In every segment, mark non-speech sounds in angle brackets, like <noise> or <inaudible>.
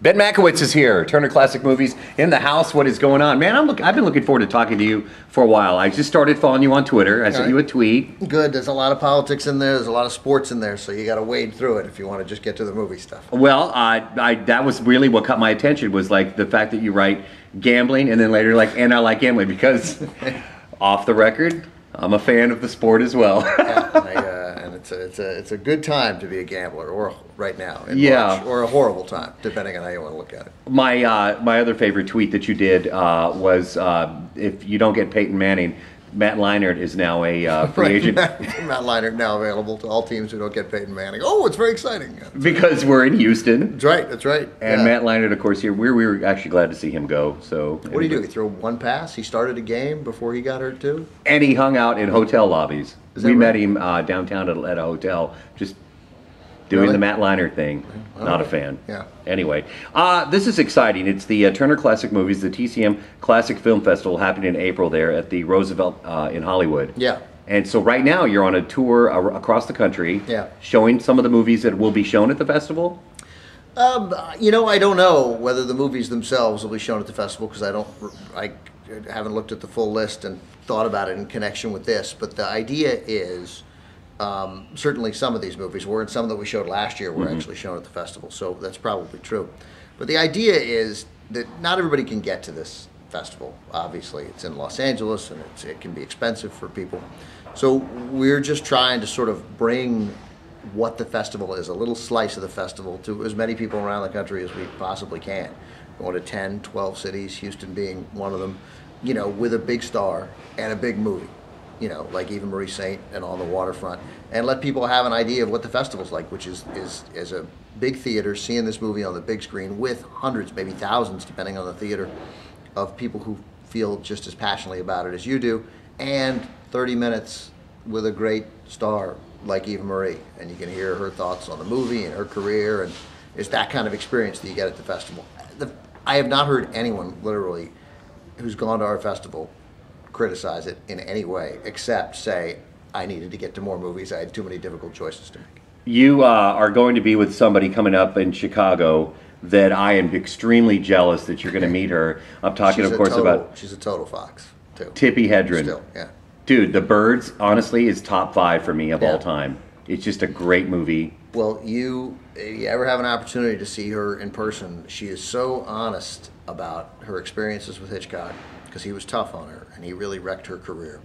Ben Mankiewicz is here. Turner Classic Movies in the house. What is going on, man? I'm look, I've been looking forward to talking to you for a while. I just started following you on Twitter. I sent right. you a tweet. Good. There's a lot of politics in there. There's a lot of sports in there, so you got to wade through it if you want to just get to the movie stuff. Well, I, I that was really what caught my attention was like the fact that you write gambling and then later like and I like gambling because <laughs> off the record, I'm a fan of the sport as well. yeah, it's a, it's a it's a good time to be a gambler, or right now, Yeah. March, or a horrible time, depending on how you want to look at it. my uh, my other favorite tweet that you did uh, was uh, if you don't get Peyton Manning, Matt Leinart is now a uh, <laughs> free Right, agent Matt, Matt Leinart now available to all teams who don't get Peyton Manning. Oh, it's very exciting. Yeah. because we're in Houston. That's right. That's right. And Yeah. Matt Leinart, of course, here we we were actually glad to see him go. So what do you do? He throw one pass. He started a game before he got hurt too. And he hung out in hotel lobbies. We met him uh, downtown at, at a hotel, just doing Really? the Matt Leinart thing. Not a fan. Yeah. Anyway, uh, this is exciting. It's the uh, Turner Classic Movies, the TCM Classic Film Festival, happening in April there at the Roosevelt uh, in Hollywood. Yeah. And so right now you're on a tour ar- across the country, Yeah. showing some of the movies that will be shown at the festival. Um, you know, I don't know whether the movies themselves will be shown at the festival because I don't, I haven't looked at the full list and thought about it in connection with this. But the idea is, um, certainly some of these movies were, and some that we showed last year were actually shown at the festival. So that's probably true. But the idea is that not everybody can get to this festival. Obviously, it's in Los Angeles and it's, it can be expensive for people. So we're just trying to sort of bring what the festival is, a little slice of the festival to as many people around the country as we possibly can. Going to 10, 12 cities, Houston being one of them, you know, with a big star and a big movie, you know, like Eva Marie Saint and on the waterfront, and let people have an idea of what the festival's like, which is, is, is a big theater, seeing this movie on the big screen with hundreds, maybe thousands, depending on the theater, of people who feel just as passionately about it as you do, and 30 minutes with a great star like Eva Marie, and you can hear her thoughts on the movie and her career, and it's that kind of experience that you get at the festival. The, I have not heard anyone literally who's gone to our festival criticize it in any way, except say, I needed to get to more movies. I had too many difficult choices to make. You uh, are going to be with somebody coming up in Chicago that I am extremely jealous that you're going to meet her. I'm talking, She's of course, total- about she's a total fox too. Tippi Hedren. Still, yeah. Dude, The Birds, honestly, is top five for me of Yeah. all time. It's just a great movie. Well, you, if you ever have an opportunity to see her in person, she is so honest about her experiences with Hitchcock because he was tough on her and he really wrecked her career.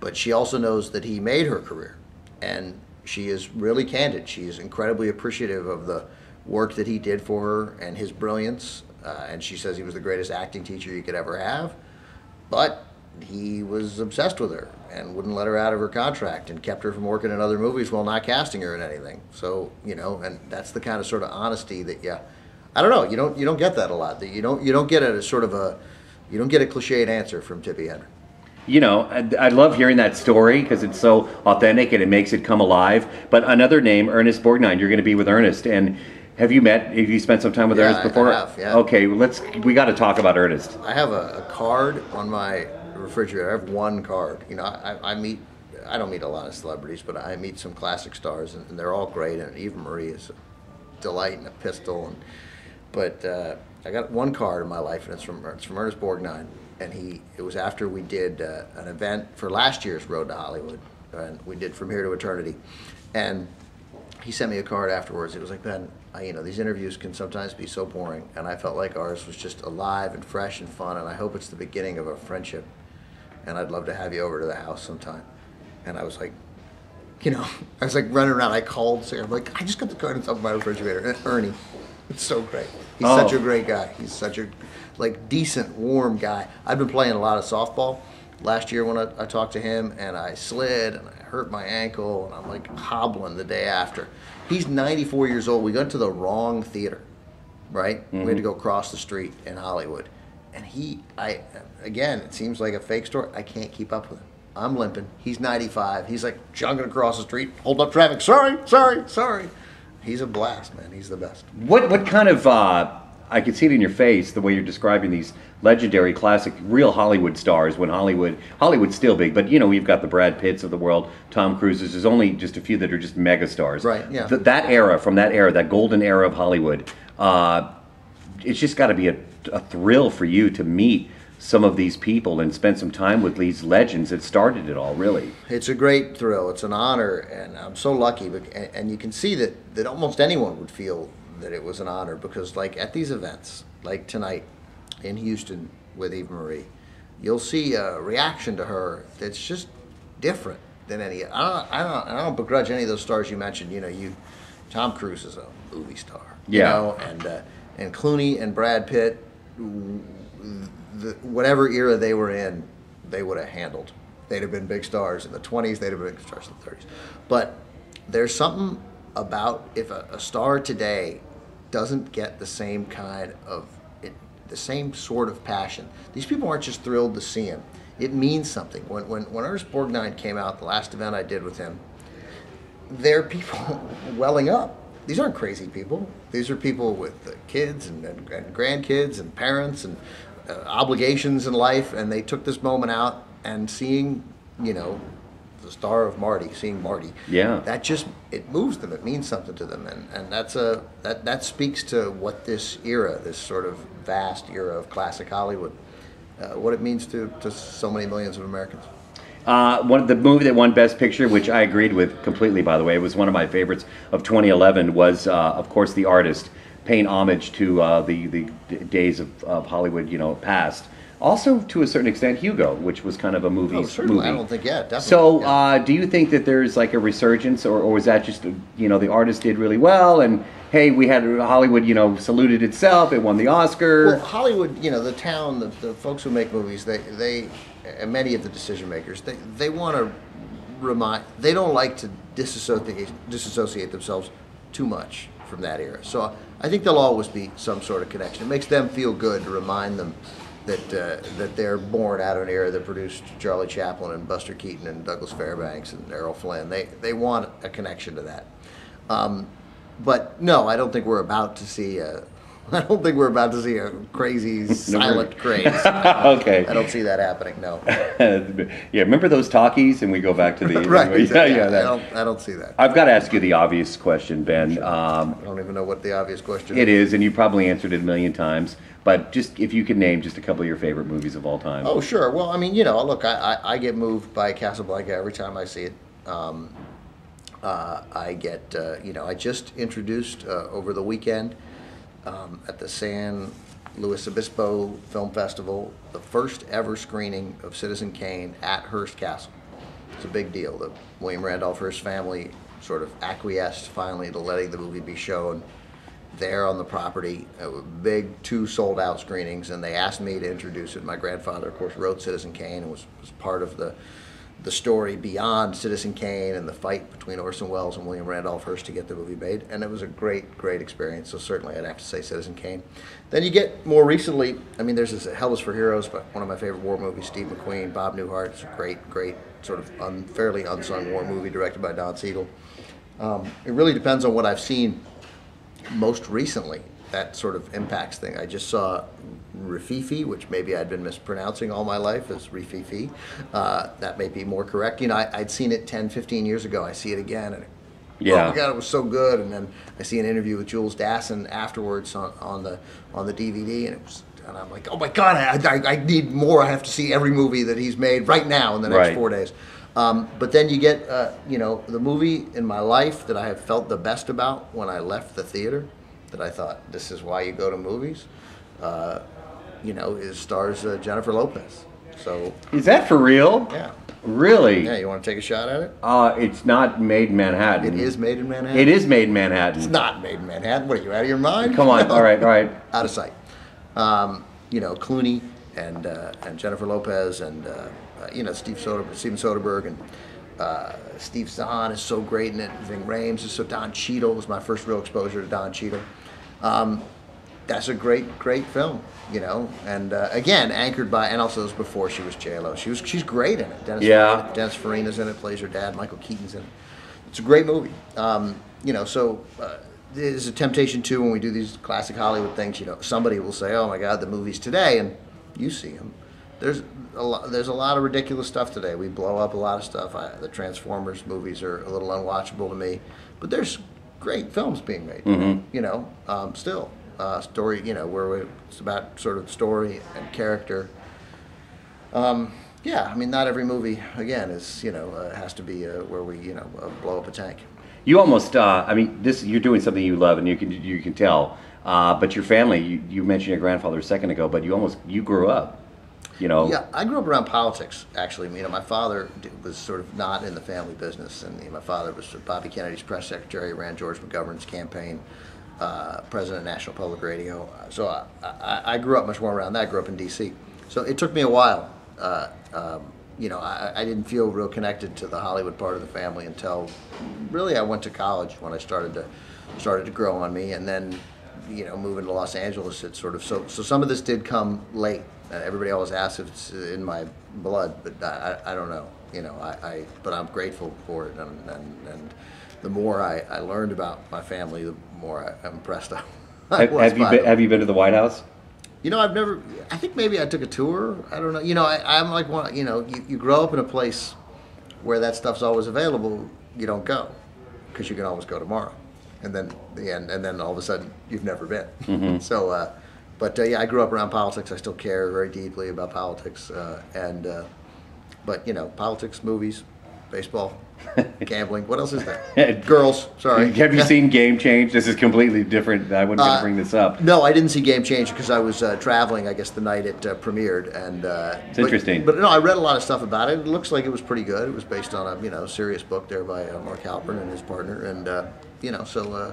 But she also knows that he made her career and she is really candid. She is incredibly appreciative of the work that he did for her and his brilliance. Uh, and she says he was the greatest acting teacher you could ever have. But he was obsessed with her and wouldn't let her out of her contract and kept her from working in other movies while not casting her in anything. So, you know, and that's the kind of sort of honesty that yeah, I don't know, you don't you don't get that a lot. That you don't you don't get a sort of a you don't get a cliched answer from Tippi Hedren. You know, I, I love hearing that story because it's so authentic and it makes it come alive. But another name, Ernest Borgnine, you're going to be with Ernest. And have you met, have you spent some time with Yeah, Ernest I- I before? have, yeah. Okay, let's, we got to talk about Ernest. I have a, a card on my refrigerator. I have one card. You know, I, I meet, I don't meet a lot of celebrities, but I meet some classic stars, and, they're all great. And Eva Marie is a delight and a pistol. And but uh, I got one card in my life, and it's from it's from Ernest Borgnine. And he, it was after we did uh, an event for last year's Road to Hollywood, and we did From Here to Eternity, and he sent me a card afterwards. It was like, Ben, I, you know, these interviews can sometimes be so boring, and I felt like ours was just alive and fresh and fun, and I hope it's the beginning of a friendship. And I'd love to have you over to the house sometime. And I was like, you know, <laughs> I was like running around. I called, so I'm like, I just got the card on top of my refrigerator. And Ernie, it's so great. He's Oh. such a great guy. He's such a like decent, warm guy. I've been playing a lot of softball. Last year when I, I talked to him and I slid and I hurt my ankle and I'm like hobbling the day after. He's 94 years old. We went to the wrong theater, right? We had to mm-hmm. go across the street in Hollywood. And he, I, again, it seems like a fake story. I can't keep up with him. I'm limping. He's 95. He's like jogging across the street, hold up traffic. Sorry, sorry, sorry. He's a blast, man. He's the best. What, what kind of, uh, I can see it in your face, the way you're describing these legendary classic, real Hollywood stars when Hollywood, Hollywood's still big, but you know, we've got the Brad Pitts of the world, Tom Cruises, there's only just a few that are just mega stars. Right, yeah. Th- that era, from that era, that golden era of Hollywood, uh, it's just got to be a, a thrill for you to meet some of these people and spend some time with these legends that started it all. Really, It's a great thrill. It's an honor, and I'm so lucky. bec- And and you can see that, that almost anyone would feel that it was an honor because, like at these events, like tonight in Houston with Eva Marie, you'll see a reaction to her that's just different than any. I don't, I don't, I don't begrudge any of those stars you mentioned. You know, you, Tom Cruise is a movie star. You Yeah. know, and uh, and Clooney and Brad Pitt, whatever era they were in, they would have handled. They'd have been big stars in the 20s, they'd have been big stars in the 30s. But there's something about if a, a star today doesn't get the same kind of, it, the same sort of passion, these people aren't just thrilled to see him. It means something. When, when, when Ernest Borgnine came out, the last event I did with him, there are people <laughs> welling up. These aren't crazy people. These are people with uh, kids and, and, and grandkids and parents and uh, obligations in life, and they took this moment out and seeing, you know, the star of Marty, seeing Marty. Yeah. That just it moves them. It means something to them, and, and that's a that that speaks to what this era, this sort of vast era of classic Hollywood, uh, what it means to to so many millions of Americans. Uh, one of the movie that won Best Picture, which I agreed with completely, by the way, it was one of my favorites of 2011. Was uh, of course The Artist, paying homage to uh, the the days of, of Hollywood, you know, past. Also, to a certain extent, Hugo, which was kind of a movie. Oh, certainly. movie. I don't think yeah, definitely. So, yeah. uh, do you think that there's like a resurgence, or, or was that just you know the artist did really well, and hey, we had Hollywood, you know, saluted itself, it won the Oscar. Well, Hollywood, you know, the town, the, the folks who make movies, they, they, and many of the decision makers, they, they want to remind, they don't like to disassociate, disassociate themselves too much from that era. So I think there'll always be some sort of connection. It makes them feel good to remind them that uh, that they're born out of an era that produced Charlie Chaplin and Buster Keaton and Douglas Fairbanks and Errol Flynn. They they want a connection to that. Um, but no, I don't think we're about to see a. <laughs> I don't think we're about to see a crazy <laughs> silent <laughs> craze. okay. I don't see that happening. No. yeah, remember those talkies? And we go back to the right. Yeah, exactly. yeah. I That. don't. I don't see that. I've got to ask you the obvious question, Ben. Um, I don't even know what the obvious question is. it is. and you probably answered it a million times. But just if you could name just a couple of your favorite movies of all time. Oh, sure. Well, I mean, you know, look, I, I, I get moved by Casablanca every time I see it. Um, I get, uh, you know, I just introduced uh, over the weekend um, at the San Luis Obispo Film Festival the first ever screening of Citizen Kane at Hearst Castle. It's a big deal. The William Randolph Hearst family sort of acquiesced finally to letting the movie be shown there on the property. Uh, big two sold out screenings, and they asked me to introduce it. My grandfather, of course, wrote Citizen Kane and was, was part of the the story beyond Citizen Kane and the fight between Orson Welles and William Randolph Hearst to get the movie made. And it was a great, great experience. So certainly I'd have to say Citizen Kane. Then you get more recently, I mean, there's this Hell is for Heroes, but one of my favorite war movies, Steve McQueen, Bob Newhart. It's a great, great sort of un, fairly unsung war movie directed by Don Siegel. Um, it really depends on what I've seen most recently. That sort of impacts thing. I just saw Rififi, which maybe I'd been mispronouncing all my life as Rififi. Uh, that may be more correct. You know, I, I'd seen it 10, 15 years ago. I see it again, and Yeah. oh my God, it was so good. And then I see an interview with Jules Dassin afterwards on, on the on the DVD, and it was. And I'm like, oh my God, I, I, I need more. I have to see every movie that he's made right now in the next Right. four days. Um, but then you get, uh, you know, the movie in my life that I have felt the best about when I left the theater, that I thought this is why you go to movies. Uh, you know, is stars uh, Jennifer Lopez. So Is that for real? yeah, Really? yeah. You want to take a shot at it? Uh, it's not made in Manhattan. It is made in Manhattan. It is made in Manhattan. It's not made in Manhattan. What are you out of your mind? Come on. <laughs> All right. All right. out of sight. Um, you know, Clooney and uh, and Jennifer Lopez and uh, uh, you know Steve Soderbergh, Steven Soderbergh and uh, Steve Zahn is so great in it. Ving Rhames is so. Don Cheadle was my first real exposure to Don Cheadle. Um, that's a great, great film, you know. And uh, again, anchored by, and also it was before she was J Lo. She was, she's great in it. Dennis Yeah. Dennis Farina's in it, plays her dad. Michael Keaton's in it. It's a great movie. Um, you know, so uh, there's a temptation too when we do these classic Hollywood things. You know, somebody will say, "Oh my God, the movies today," and you see them. There's a lot. There's a lot of ridiculous stuff today. We blow up a lot of stuff. I, the Transformers movies are a little unwatchable to me, but there's great films being made. You know, um, still, uh, story. You know, where it's about sort of story and character. Um, yeah, I mean, not every movie again is you know uh, has to be uh, where we you know uh, blow up a tank. You almost, uh, I mean, this you're doing something you love, and you can you can tell. Uh, but your family, you, you mentioned your grandfather a second ago, but you almost you grew up, you know. Yeah, I grew up around politics. Actually, you know, my father was sort of not in the family business, and you know, my father was Bobby Kennedy's press secretary, ran George McGovern's campaign, uh, president of National Public Radio. So I, I, I grew up much more around that. I grew up in D.C. So it took me a while. Uh, um, you know, I, I didn't feel real connected to the Hollywood part of the family until really I went to college when I started to started to grow on me, and then you know, moving to Los Angeles, it sort of so so some of this did come late. Uh, everybody always asks if it's in my blood, but I, I, don't know. You know, I, I but I'm grateful for it, and and, and the more I, I learned about my family, the more I, I'm impressed <laughs> I, I Have, you been, them. have you been to the White House? You know, I've never. I think maybe I took a tour. I don't know. You know, I, I'm like one. You know, you, you grow up in a place where that stuff's always available. You don't go because you can always go tomorrow, and then the end, and then all of a sudden you've never been. So, uh, but uh, yeah, I grew up around politics. I still care very deeply about politics, uh, and uh, but you know, politics, movies, baseball, <laughs> gambling. What else is there? <laughs> Girls. Sorry. Have you seen <laughs> Game Change? This is completely different. I wasn't going to bring this up. No, I didn't see Game Change because I was uh, traveling. I guess the night it uh, premiered, and uh, It's but- interesting. But no, I read a lot of stuff about it. It looks like it was pretty good. It was based on a you know serious book there by uh, Mark Halperin and his partner, and uh, you know so uh,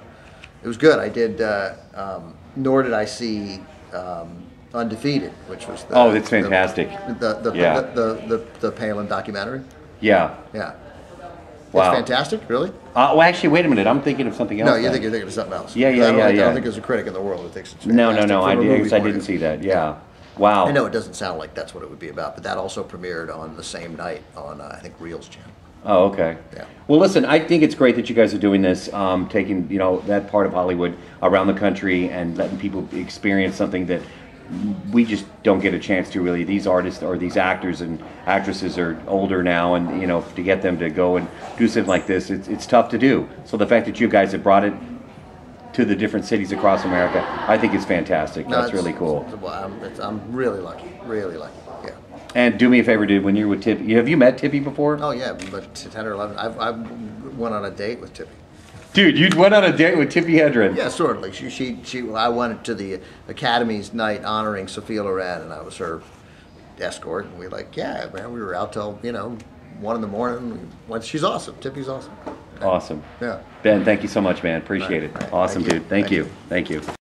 it was good. I did. Uh, um, nor did I see um, Undefeated, which was the, Oh, that's fantastic. The the, Yeah. the, the, the the Palin documentary. Yeah. Yeah, Wow. it's fantastic. Really? Uh, well, actually, wait a minute. I'm thinking of something else. No, you think you're thinking of something else. Yeah, yeah, I yeah, think- I yeah. don't think there's a critic in the world that thinks it's No, no, no. I, did, I didn't see that. Yeah. Wow. I know it doesn't sound like that's what it would be about, but that also premiered on the same night on uh, I think Reelz channel. Oh, okay. Yeah. Well, listen, I think it's great that you guys are doing this, um, taking you know that part of Hollywood around the country and letting people experience something that we just don't get a chance to really. These artists or these actors and actresses are older now, and you know to get them to go and do something like this, it's, it's tough to do. So the fact that you guys have brought it to the different cities across America, I think is fantastic. No, That's it's- really cool. it's- well, I'm, it's, I'm really lucky, really lucky. And do me a favor, dude. When you're with Tippi, have you met Tippi before? Oh yeah, but ten or eleven, I've, I went on a date with Tippi. Dude, you went on a date with Tippi Hedren. Yeah, sort of. Like she, she, she. I went to the Academy's night honoring Sophia Loren, and I was her escort. And we like, yeah, man, we were out till you know one in the morning. We went, she's awesome. Tippi's awesome. Awesome. Yeah. Ben, thank you so much, man. Appreciate right. it. Awesome, Thank dude. Thank Thank you. you. Thank you.